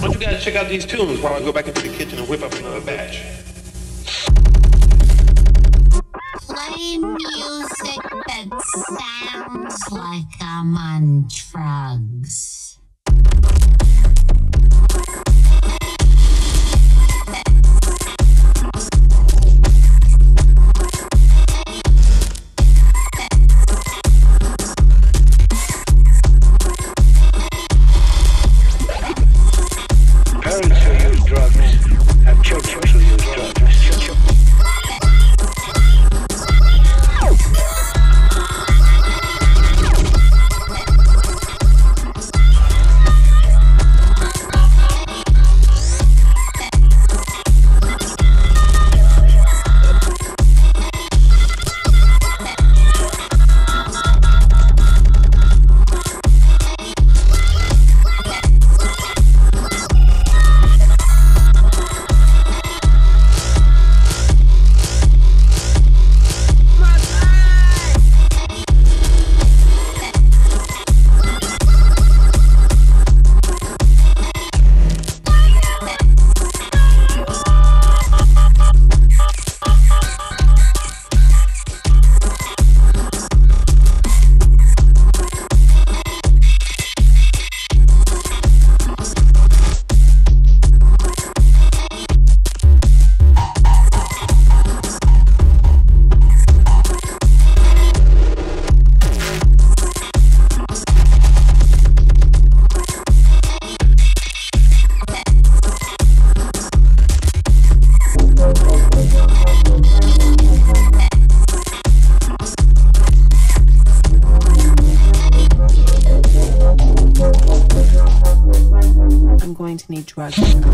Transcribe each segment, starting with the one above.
Why don't you guys check out these tunes while I go back into the kitchen and whip up another batch? Play music that sounds like I'm on drugs. drugs.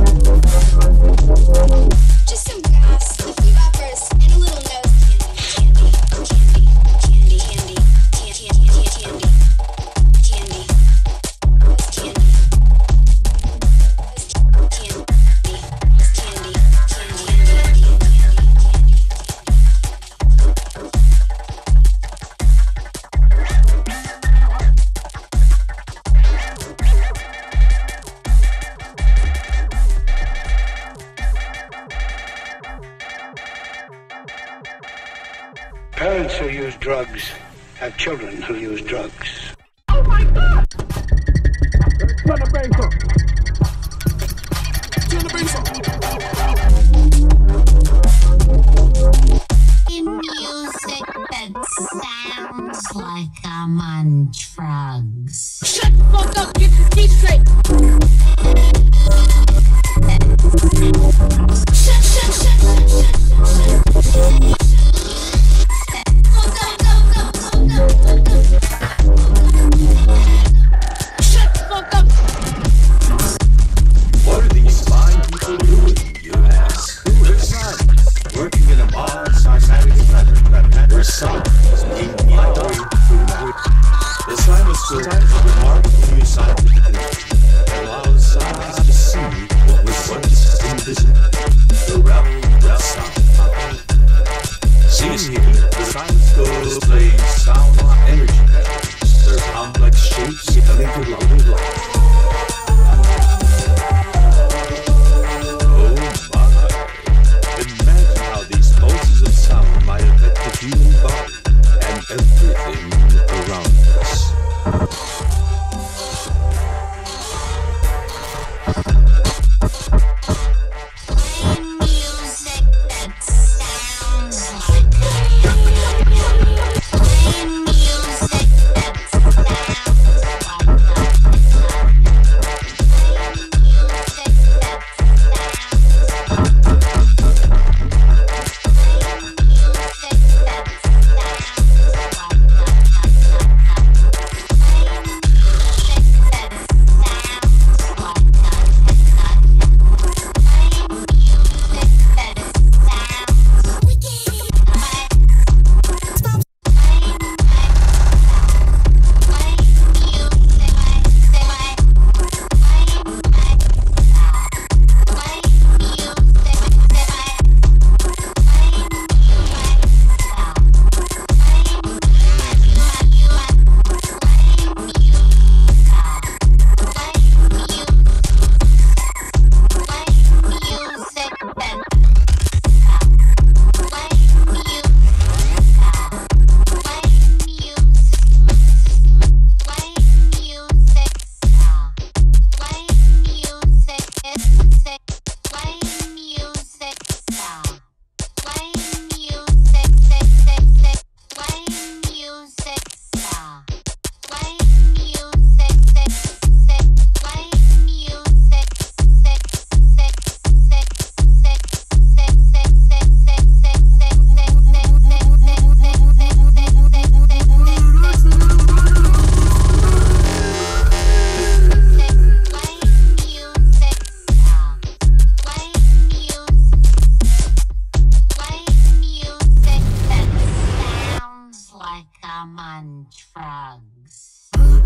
Drugs have children who use drugs.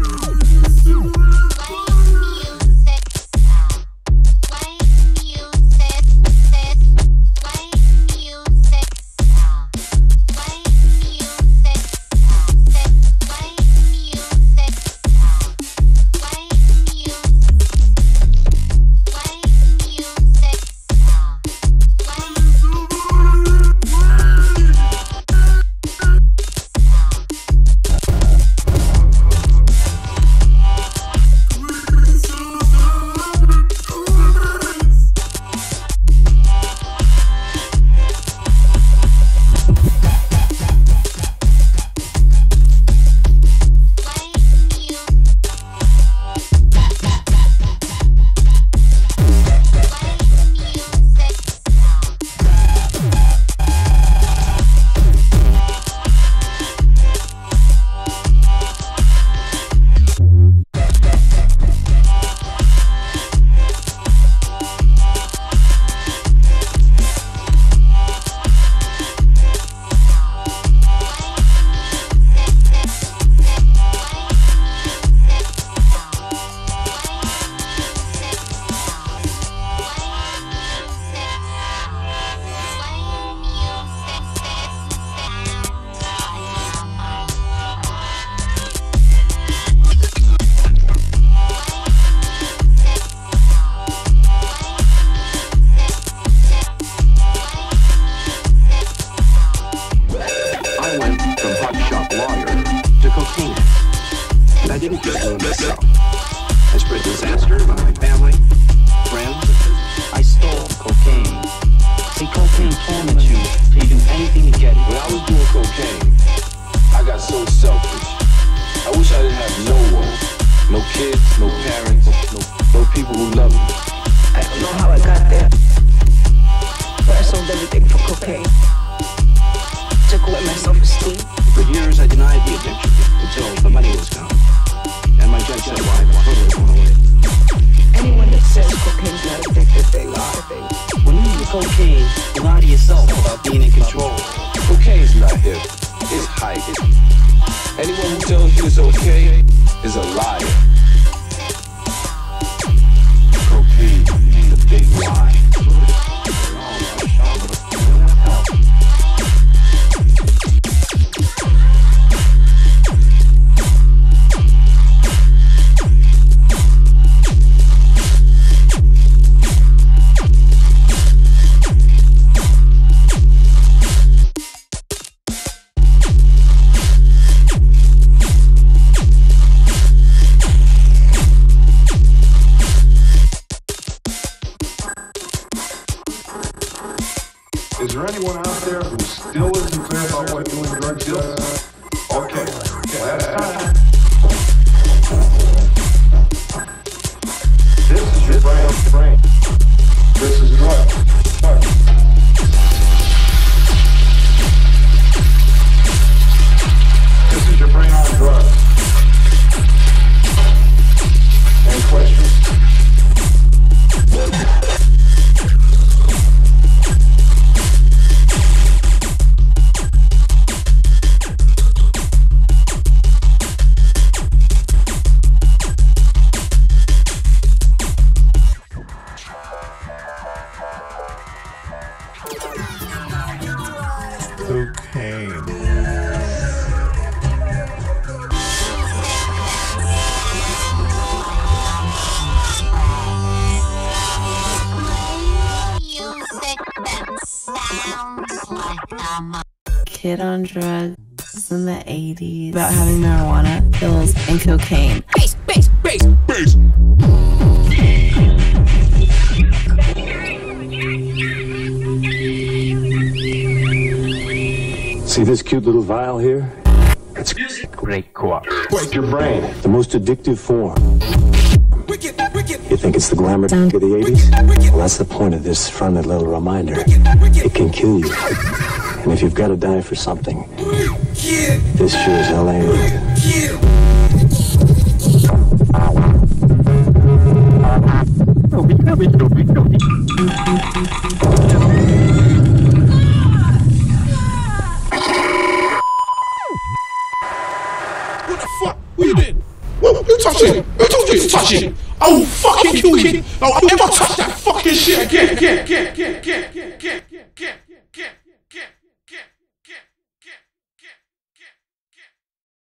Do it. I didn't get it myself. I spread disaster among my family, friends. I stole cocaine. See, cocaine torments you, to do anything to get it. When I was doing cocaine, I got so selfish. I wish I didn't have no one. No kids, no parents, no, no people who love me. I don't know how I got there, but I sold everything for cocaine. Took away my self-esteem. For years, I denied the addiction until the money was gone. Anyone that says cocaine's not addicted, they lie. They... When you use cocaine, you lie to yourself about being in control. Cocaine's not here; it's hype. Anyone who tells you it's okay is a liar. Is there anyone out there who still isn't clear about what doing drugs is? Okay, last time. This is your brain. This is drugs. Kid on drugs in the 80s about having marijuana, pills, and cocaine. Bass, bass, bass, bass. See this cute little vial here? It's great co-op. Break your brain. The most addictive form. Wicked, wicked, You think it's the glamour of the 80s? Well, that's the point of this friendly little reminder. It can kill you. And if you've got to die for something, this sure as hell ain't it. touch it? I will fucking kill you. I'll ever touch that fucking shit again, again, again, again, again.